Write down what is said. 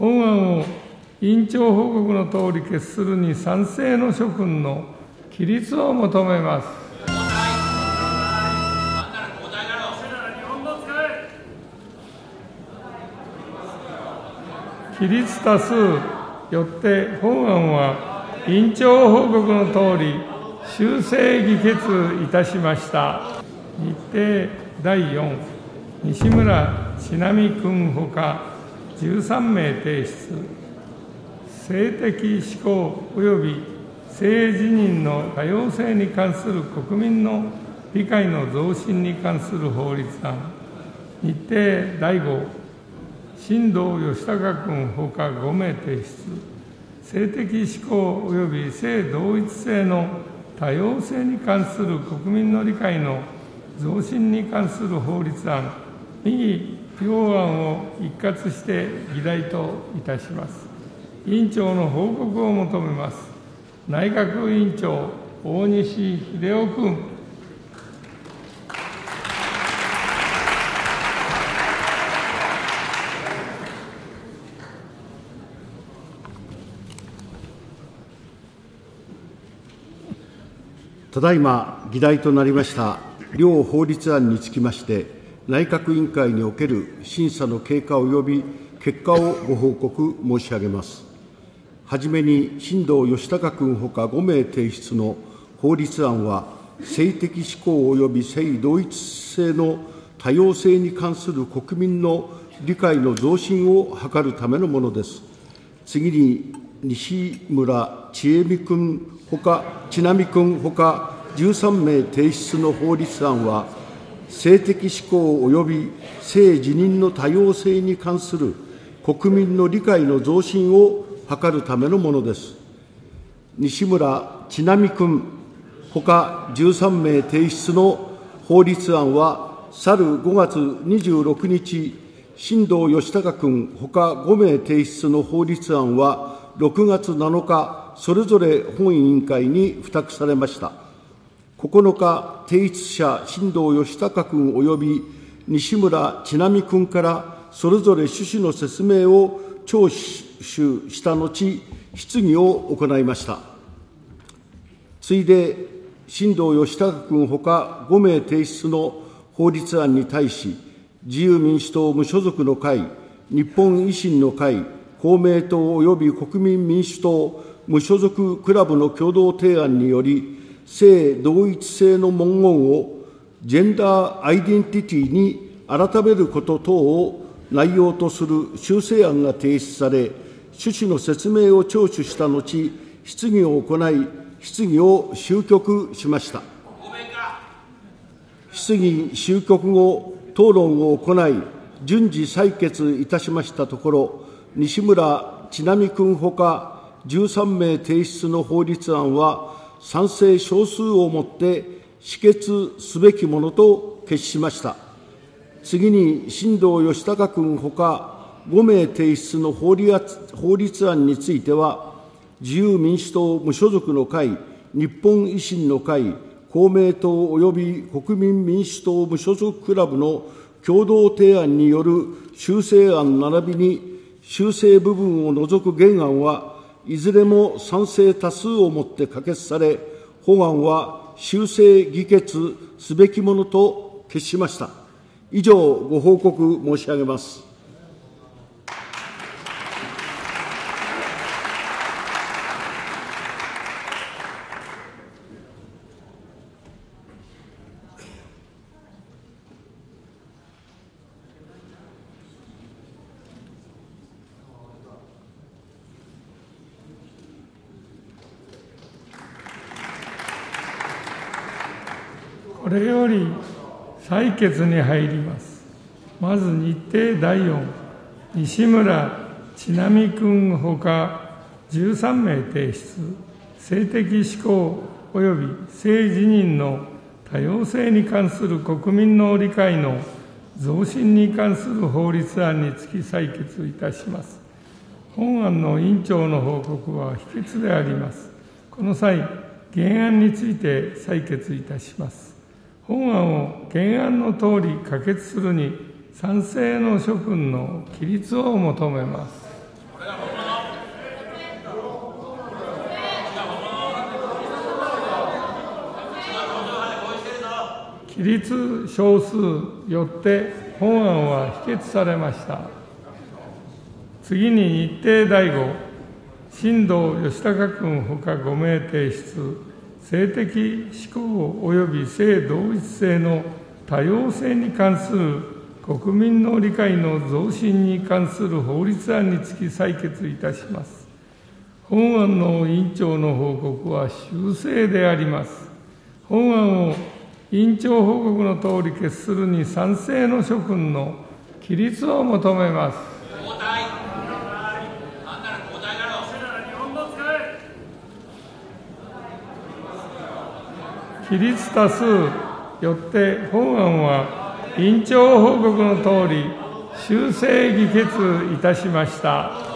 本案を委員長報告のとおり決するに賛成の諸君の起立を求めます。起立多数よって本案は委員長報告のとおり修正議決いたしました日程第4西村智奈美君ほか13名提出。性的指向及び性自認の多様性に関する国民の理解の増進に関する法律案。日程第5新藤義孝君ほか5名提出。性的指向及び性同一性の多様性に関する国民の理解の増進に関する法律案。右要案を一括して議題といたします。委員長の報告を求めます。内閣委員長大西秀夫君。ただいま議題となりました両法律案につきまして、内閣委員会における審査の経過及び結果をご報告申し上げます。はじめに、新藤義孝君ほか5名提出の法律案は、性的指向及び性同一性の多様性に関する国民の理解の増進を図るためのものです。次に、西村千恵美君ほか、ちなみ君ほか13名提出の法律案は、性的指向及び性自認の多様性に関する国民の理解の増進を図るためのものです。西村ちなみ君ほか13名提出の法律案は、去る5月26日、新藤義孝君ほか5名提出の法律案は、6月7日、それぞれ本委員会に付託されました。9日、提出者、新藤義孝君及び西村智奈美君からそれぞれ趣旨の説明を聴取した後、質疑を行いました。次いで、新藤義孝君ほか5名提出の法律案に対し、自由民主党無所属の会、日本維新の会、公明党及び国民民主党、無所属クラブの共同提案により、性同一性の文言をジェンダーアイデンティティに改めること等を内容とする修正案が提出され、趣旨の説明を聴取した後、質疑を行い、質疑を終局しました。質疑終局後、討論を行い、順次採決いたしましたところ、西村智奈美君ほか13名提出の法律案は、賛成少数をもって否決すべきものと決しました。次に、新藤義孝君ほか5名提出の法律案については、自由民主党無所属の会、日本維新の会、公明党及び国民民主党無所属クラブの共同提案による修正案並びに修正部分を除く原案はいずれも賛成多数をもって可決され、法案は修正議決すべきものと決しました。以上、ご報告申し上げます。これより採決に入ります。まず日程第4、西村智奈美君ほか13名提出、性的指向及び性自認の多様性に関する国民の理解の増進に関する法律案につき採決いたします。本案の委員長の報告は否決であります。この際、原案について採決いたします。本案を懸案の通り可決するに賛成の諸君の起立を求めます。起立少数よって本案は否決されました。次に日程第5、新藤義孝君ほか5名提出。性的指向及び性同一性の多様性に関する国民の理解の増進に関する法律案につき採決いたします。本案の委員長の報告は修正であります。本案を委員長報告のとおり決するに賛成の諸君の起立を求めます。起立多数よって本案は委員長報告のとおり修正議決いたしました。